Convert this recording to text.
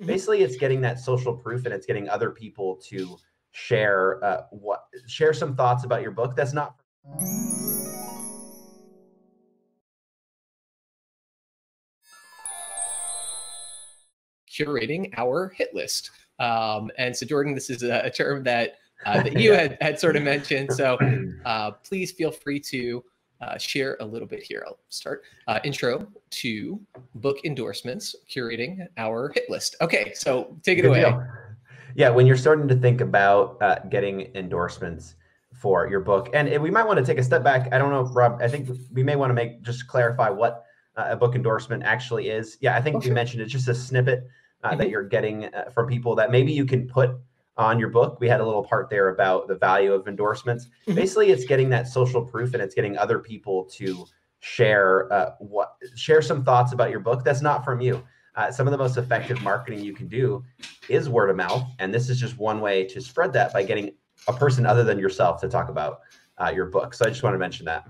Mm-hmm. Basically, it's getting that social proof and it's getting other people to share uh, what share some thoughts about your book. That's not. Curating our hit list. Um, and so, Jordan, this is a, a term that uh, that you had, had sort of mentioned. So uh, please feel free to uh, share a little bit here. I'll start. Uh, intro to book endorsements, curating our hit list. Okay, so take it Good away. Deal. Yeah, when you're starting to think about uh, getting endorsements for your book, and we might want to take a step back. I don't know, Rob. I think we may want to make just clarify what uh, a book endorsement actually is. Yeah, I think okay. you mentioned it's just a snippet mm-hmm. that you're getting from people that maybe you can put on your book. We had a little part there about the value of endorsements. Mm-hmm. Basically, it's getting that social proof and it's getting other people to share uh, what share some thoughts about your book that's not from you. Uh, some of the most effective marketing you can do is word of mouth, and this is just one way to spread that by getting a person other than yourself to talk about uh, your book. So I just want to mention that.